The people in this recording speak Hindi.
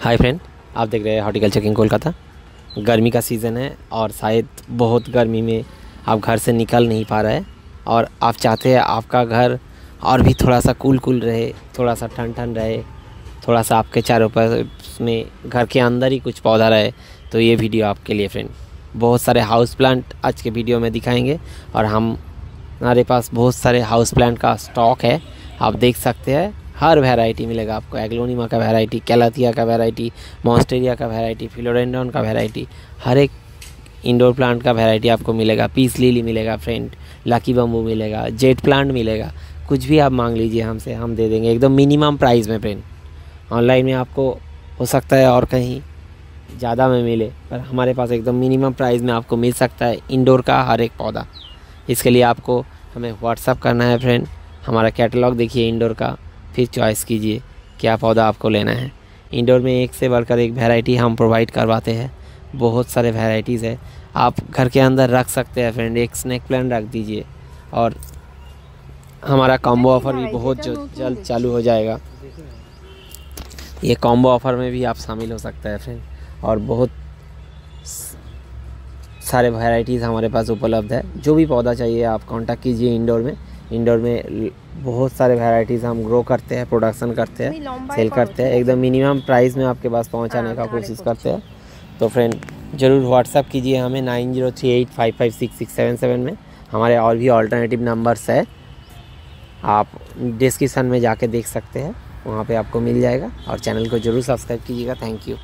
हाय फ्रेंड आप देख रहे हैं हॉर्टिकल्चर किंग कोलकाता गर्मी का सीज़न है और शायद बहुत गर्मी में आप घर से निकल नहीं पा रहे हैं। और आप चाहते हैं आपका घर और भी थोड़ा सा कूल कूल रहे, थोड़ा सा ठंड ठंड रहे, थोड़ा सा आपके चारों पर में घर के अंदर ही कुछ पौधा रहे तो ये वीडियो आपके लिए फ्रेंड बहुत सारे हाउस प्लांट आज के वीडियो में दिखाएँगे और हम, हमारे पास बहुत सारे हाउस प्लांट का स्टॉक है। आप देख सकते हैं हर वैरायटी मिलेगा आपको। एग्लोनिमा का वैरायटी कैलाथिया का वैरायटी मॉन्स्टेरिया का वैरायटी फिलोडेंड्रॉन का वैरायटी हर एक इंडोर प्लांट का वैरायटी आपको मिलेगा। पीस लिली मिलेगा फ्रेंड लकी बम्बू मिलेगा जेट प्लांट मिलेगा। कुछ भी आप मांग लीजिए हमसे, हम दे देंगे। एकदम मिनिमम प्राइस में फ्रेंड ऑनलाइन में आपको हो सकता है और कहीं ज़्यादा में मिले, पर हमारे पास एकदम मिनिमम प्राइस में आपको मिल सकता है इंडोर का हर एक पौधा। इसके लिए आपको हमें व्हाट्सअप करना है फ्रेंड हमारा कैटलॉग देखिए इंडोर का। फिर चॉइस कीजिए क्या पौधा आपको लेना है। इंडोर में एक से बढ़कर एक वैरायटी हम प्रोवाइड करवाते हैं। बहुत सारे वैरायटीज़ है। आप घर के अंदर रख सकते हैं फ्रेंड एक स्नैक प्लान रख दीजिए। और हमारा कॉम्बो ऑफ़र भी बहुत जल्द चालू हो जाएगा। ये कॉम्बो ऑफ़र में भी आप शामिल हो सकते हैं फ्रेंड और बहुत सारे वैरायटीज़ हमारे पास उपलब्ध है। जो भी पौधा चाहिए आप कांटेक्ट कीजिए इंडोर में। इंडोर में बहुत सारे वैरायटीज़ हम ग्रो करते हैं प्रोडक्शन करते हैं सेल करते हैं। एकदम मिनिमम प्राइस में आपके पास पहुँचाने का कोशिश करते हैं। तो फ्रेंड ज़रूर व्हाट्सअप कीजिए हमें nine zero three eight five five six six seven seven में। हमारे और भी ऑल्टरनेटिव नंबर्स है। आप डिस्क्रिप्सन में जाके देख सकते हैं। वहाँ पे आपको मिल जाएगा। और चैनल को ज़रूर सब्सक्राइब कीजिएगा। Thank you